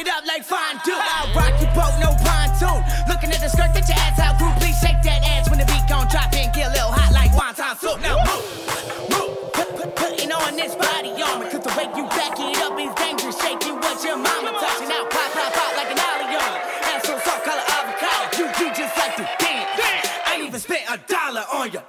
it up like fondue. I'll rock your boat, no pontoon. Looking at the skirt that your ass out, group, please shake that ass when the beat gon' drop in, get a little hot like wonton soup. Now move, move, put, put, putting on this body armor, cause the way you back it up is dangerous. Shaking what your mama touching out, pop, pop, pop like an alley on. Ass so soft, color avocado. You, you just like to dance. I ain't even spent a dollar on your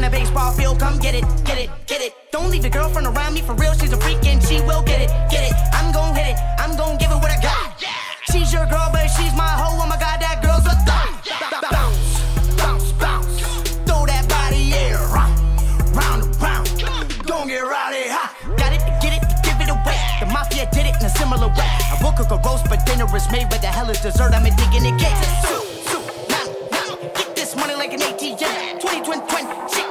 in a baseball field. Come get it, get it, get it. Don't leave your girlfriend around me for real. She's a freak and she will get it, get it. I'm gon' hit it, I'm gon' give it what I got. She's your girl, but she's my hoe. Oh my god, that girl's a thot. Bounce, bounce, bounce. Throw that body yeah, round, round round. Don't get rowdy, ha. Got it get it, give it away. The mafia did it in a similar way. I will cook a roast, but dinner is made. But the hell is dessert? I'm a digging it. Get nah. Get this money like an ATM. 20, 20, 20. Shake